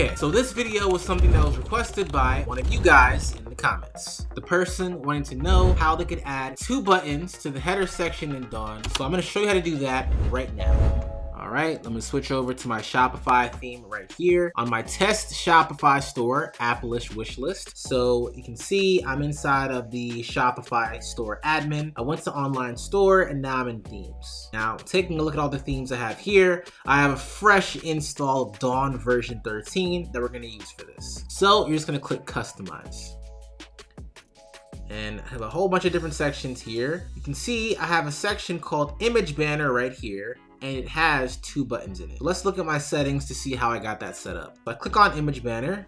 Okay, so this video was something that was requested by one of you guys in the comments. The person wanting to know how they could add two buttons to the header section in Dawn. So I'm gonna show you how to do that right now. All right, let me switch over to my Shopify theme right here on my test Shopify store, Appleish wishlist. So you can see I'm inside of the Shopify store admin. I went to online store and now I'm in themes. Now taking a look at all the themes I have here, I have a fresh install of Dawn version 13 that we're gonna use for this. So you're just gonna click customize and I have a whole bunch of different sections here. You can see I have a section called image banner right here and it has two buttons in it. Let's look at my settings to see how I got that set up. So I click on image banner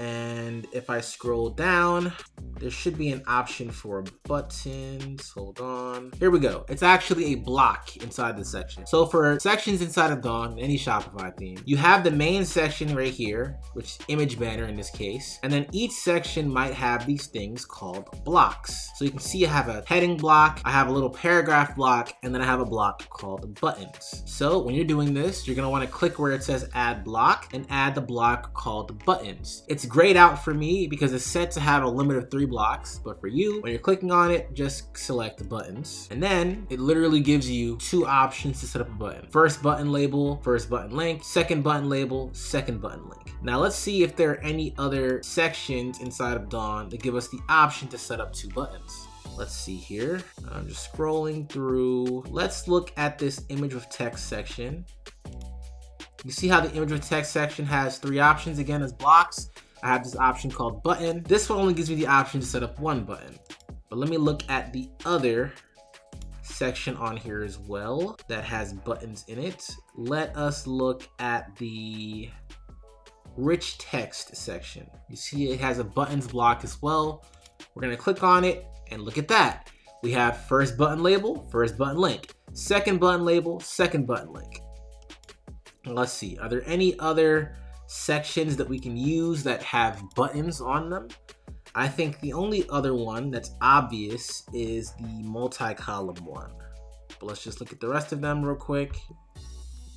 and if I scroll down, there should be an option for buttons. Hold on. Here we go. It's actually a block inside the section. So for sections inside of Dawn, any Shopify theme, you have the main section right here, which is image banner in this case. And then each section might have these things called blocks. So you can see I have a heading block, I have a little paragraph block, and then I have a block called buttons. So when you're doing this, you're gonna wanna click where it says add block and add the block called buttons. It's grayed out for me because it's set to have a limit of three blocks, but for you, when you're clicking on it, just select the buttons. And then it literally gives you two options to set up a button. First button label, first button link, second button label, second button link. Now let's see if there are any other sections inside of Dawn that give us the option to set up two buttons. Let's see here. I'm just scrolling through. Let's look at this image with text section. You see how the image with text section has three options again as blocks. I have this option called button. This one only gives me the option to set up one button. But let me look at the other section on here as well that has buttons in it. Let us look at the rich text section. You see it has a buttons block as well. We're gonna click on it and look at that. We have first button label, first button link, second button label, second button link. Let's see, are there any other sections that we can use that have buttons on them. I think the only other one that's obvious is the multi-column one. But let's just look at the rest of them real quick.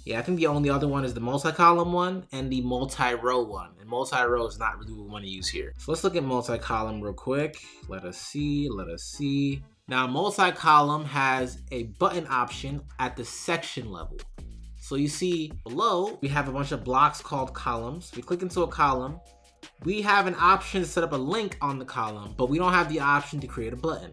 Yeah, I think the only other one is the multi-column one and the multi-row one. And multi-row is not really what we want to use here. So let's look at multi-column real quick. Let us see, let us see. Now multi-column has a button option at the section level. So you see below, we have a bunch of blocks called columns. We click into a column. We have an option to set up a link on the column, but we don't have the option to create a button.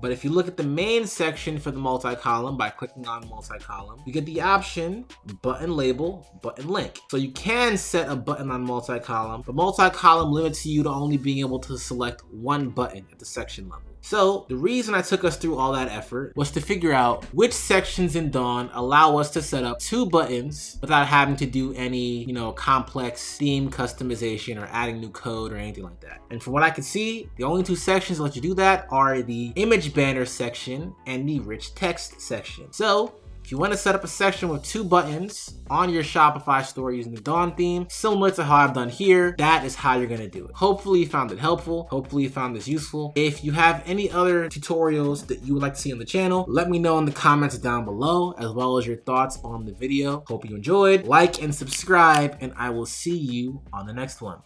But if you look at the main section for the multi-column by clicking on multi-column, you get the option button label, button link. So you can set a button on multi-column, but multi-column limits you to only being able to select one button at the section level. So the reason I took us through all that effort was to figure out which sections in Dawn allow us to set up two buttons without having to do any, you know, complex theme customization or adding new code or anything like that. And from what I can see, the only two sections that let you do that are the image banner section and the rich text section. So if you want to set up a section with two buttons on your Shopify store using the Dawn theme, similar to how I've done here, that is how you're going to do it. Hopefully you found it helpful. Hopefully you found this useful. If you have any other tutorials that you would like to see on the channel, let me know in the comments down below, as well as your thoughts on the video. Hope you enjoyed. Like and subscribe, and I will see you on the next one.